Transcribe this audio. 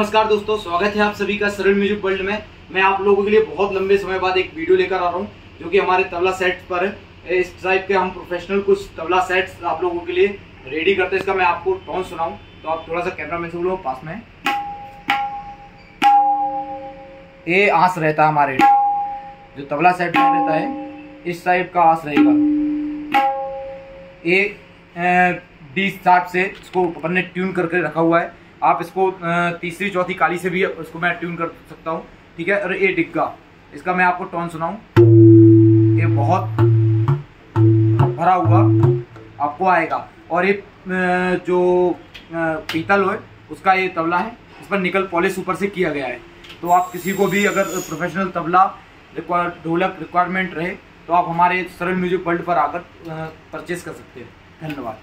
नमस्कार दोस्तों, स्वागत है आप सभी का सरल म्यूज़िक वर्ल्ड में। मैं आप लोगों के लिए बहुत लंबे समय बाद एक वीडियो लेकर आ रहा हूँ, जो कि हमारे तबला सेट पर है। इस टाइप के हम प्रोफेशनल कुछ तबला सेट्स आप लोगों के लिए रेडी करते हैं, इसका मैं आपको टोन सुनाऊँ। तो आप थोड़ा सा कैमरा मैन से बोलो, पास में ये आंस रहता है हमारे, जो तबला सेट में रहता है, इस टाइप का आंस रहेगा। ये डी स्टार्ट से इसको अपन ने ट्यून करके रखा हुआ है। आप इसको तीसरी, चौथी काली से भी इसको मैं ट्यून कर सकता हूँ, ठीक है? और ए डिग्गा, इसका मैं आपको टोन सुनाऊँ। ये बहुत भरा हुआ आपको आएगा। और ये जो पीतल हो, उसका ये तबला है, इस पर निकल पॉलिश ऊपर से किया गया है। तो आप किसी को भी अगर प्रोफेशनल तबला ढोलक रिक्वायरमेंट रहे तो आप हमारे सरल म्यूज़िक वर्ल्ड पर आकर परचेज कर सकते हैं। धन्यवाद।